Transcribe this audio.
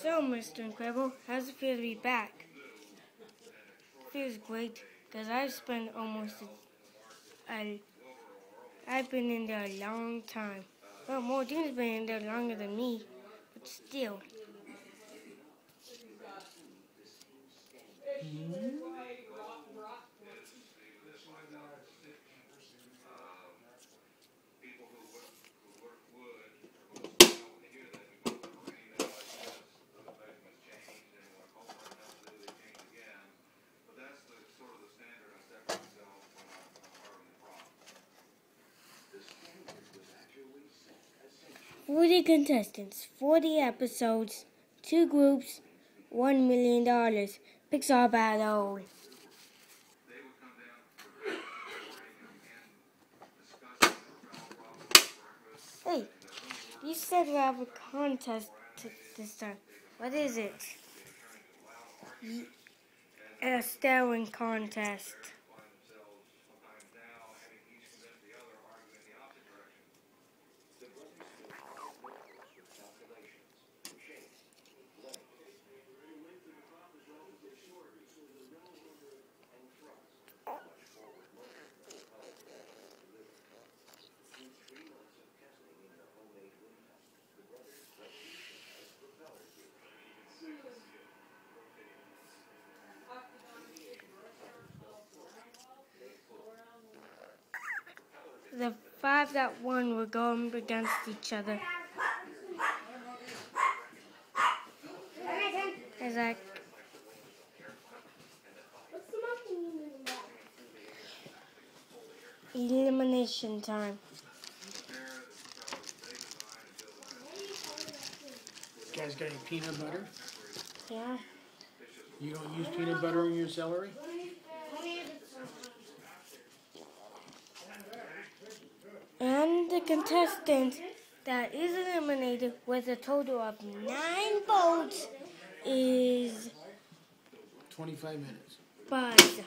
So, Mr. Incredible, how's it feel to be back? feels great because I've spent almost a, a I've been in there a long time. Well, Mordine's been in there longer than me, but still. Mm -hmm. Forty contestants, forty episodes, two groups, one million dollars. Pixar battle. Hey, you said we have a contest this time. What is it? A staring contest. The five that won were going against each other. Isaac. Elimination time. You guys got any peanut butter? Yeah. You don't use peanut butter in your celery? And the contestant that is eliminated with a total of nine votes is 25 minutes. Buzz.